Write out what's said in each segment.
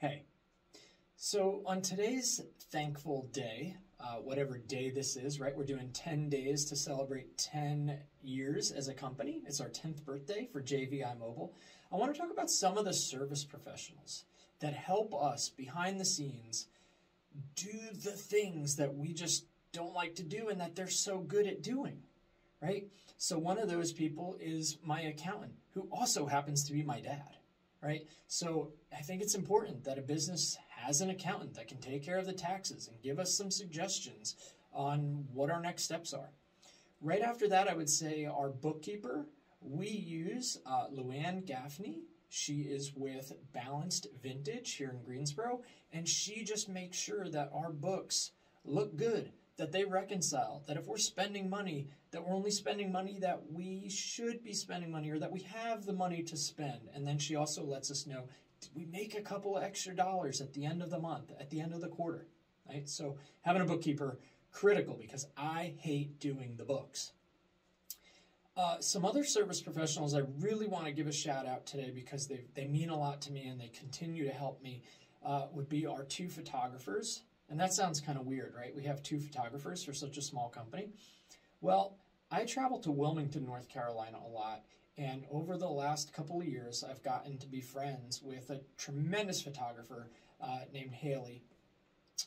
Hey, so on today's thankful day, uh, whatever day this is, right? We're doing 10 days to celebrate 10 years as a company. It's our 10th birthday for JVI Mobile. I want to talk about some of the service professionals that help us behind the scenes do the things that we just don't like to do and that they're so good at doing, right? So one of those people is my accountant, who also happens to be my dad, right? So I think it's important that a business has an accountant that can take care of the taxes and give us some suggestions on what our next steps are. Right after that, I would say our bookkeeper, we use uh, Lou Anne Gaffney. She is with Balanced Vintage here in Greensboro, and she just makes sure that our books look good, that they reconcile, that if we're spending money, that we're only spending money that we should be spending money or that we have the money to spend. And then she also lets us know we make a couple extra dollars at the end of the month, at the end of the quarter, right? So having a bookkeeper critical because I hate doing the books. Uh, some other service professionals I really want to give a shout out today because they, they mean a lot to me and they continue to help me uh, would be our two photographers. And that sounds kind of weird, right? We have two photographers for such a small company. Well, I travel to Wilmington, North Carolina a lot. And over the last couple of years, I've gotten to be friends with a tremendous photographer uh, named Haley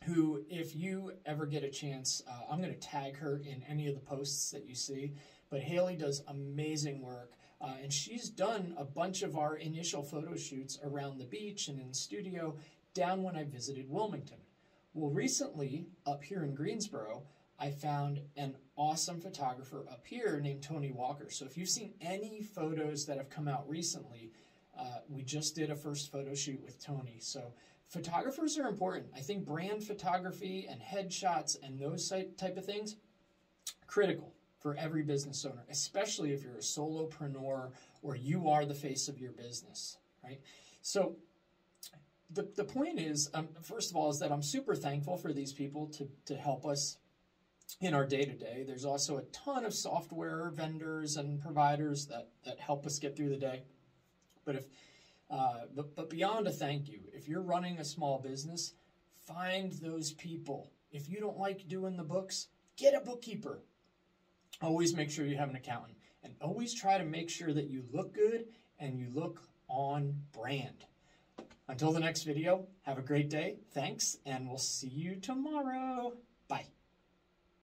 who, if you ever get a chance, uh, I'm going to tag her in any of the posts that you see. But Haley does amazing work, uh, and she's done a bunch of our initial photo shoots around the beach and in the studio down when I visited Wilmington. Well, recently, up here in Greensboro, I found an awesome photographer up here named Toni Walker. So if you've seen any photos that have come out recently, uh, we just did a first photo shoot with Tony. So photographers are important. I think brand photography and headshots and those type of things, critical for every business owner, especially if you're a solopreneur or you are the face of your business, right? So the, the point is, um, first of all, is that I'm super thankful for these people to, to help us in our day to day. There's also a ton of software vendors and providers that, that help us get through the day. But if uh, but, but beyond a thank you, if you're running a small business, find those people. If you don't like doing the books, get a bookkeeper. Always make sure you have an accountant. And always try to make sure that you look good and you look on brand. Until the next video, have a great day. Thanks, and we'll see you tomorrow.